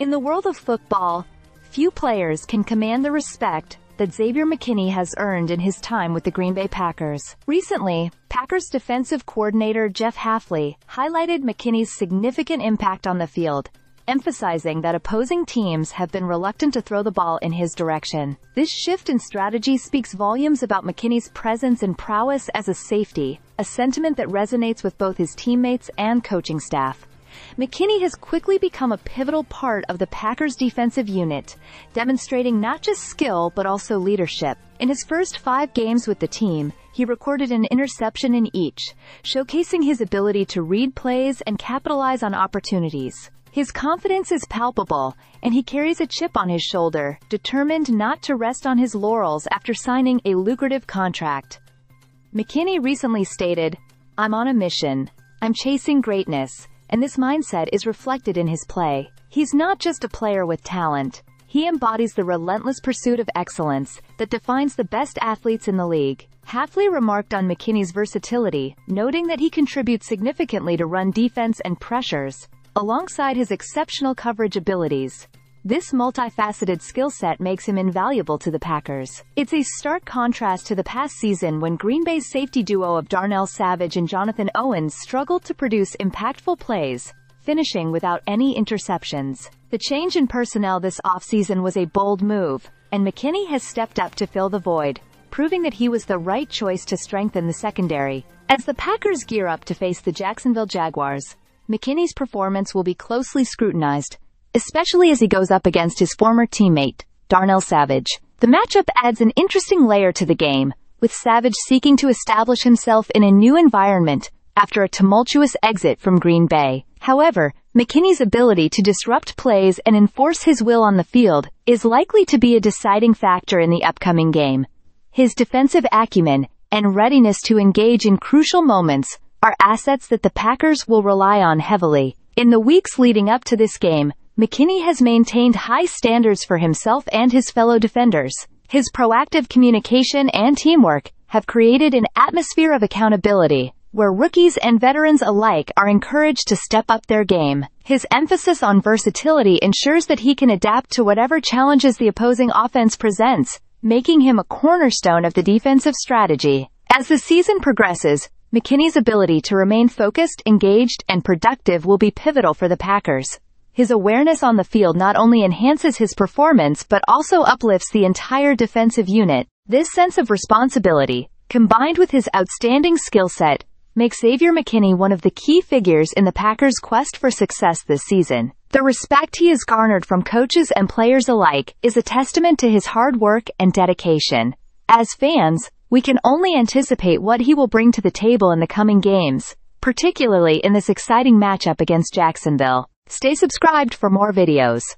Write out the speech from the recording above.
In the world of football, few players can command the respect that Xavier McKinney has earned in his time with the Green Bay Packers. Recently, Packers defensive coordinator Jeff Hafley highlighted McKinney's significant impact on the field, emphasizing that opposing teams have been reluctant to throw the ball in his direction. This shift in strategy speaks volumes about McKinney's presence and prowess as a safety, a sentiment that resonates with both his teammates and coaching staff. McKinney has quickly become a pivotal part of the Packers defensive unit, demonstrating not just skill but also leadership. In his first five games with the team, he recorded an interception in each, showcasing his ability to read plays and capitalize on opportunities. His confidence is palpable, and he carries a chip on his shoulder, determined not to rest on his laurels after signing a lucrative contract. McKinney recently stated, I'm on a mission. I'm chasing greatness and this mindset is reflected in his play. He's not just a player with talent. He embodies the relentless pursuit of excellence that defines the best athletes in the league. Hafley remarked on McKinney's versatility, noting that he contributes significantly to run defense and pressures, alongside his exceptional coverage abilities. This multifaceted skill set makes him invaluable to the Packers. It's a stark contrast to the past season when Green Bay's safety duo of Darnell Savage and Jonathan Owens struggled to produce impactful plays, finishing without any interceptions. The change in personnel this offseason was a bold move, and McKinney has stepped up to fill the void, proving that he was the right choice to strengthen the secondary. As the Packers gear up to face the Jacksonville Jaguars, McKinney's performance will be closely scrutinized, especially as he goes up against his former teammate, Darnell Savage. The matchup adds an interesting layer to the game, with Savage seeking to establish himself in a new environment after a tumultuous exit from Green Bay. However, McKinney's ability to disrupt plays and enforce his will on the field is likely to be a deciding factor in the upcoming game. His defensive acumen and readiness to engage in crucial moments are assets that the Packers will rely on heavily. In the weeks leading up to this game, McKinney has maintained high standards for himself and his fellow defenders. His proactive communication and teamwork have created an atmosphere of accountability, where rookies and veterans alike are encouraged to step up their game. His emphasis on versatility ensures that he can adapt to whatever challenges the opposing offense presents, making him a cornerstone of the defensive strategy. As the season progresses, McKinney's ability to remain focused, engaged, and productive will be pivotal for the Packers. His awareness on the field not only enhances his performance but also uplifts the entire defensive unit. This sense of responsibility, combined with his outstanding skill set, makes Xavier McKinney one of the key figures in the Packers' quest for success this season. The respect he has garnered from coaches and players alike is a testament to his hard work and dedication. As fans, we can only anticipate what he will bring to the table in the coming games, particularly in this exciting matchup against Jacksonville. Stay subscribed for more videos.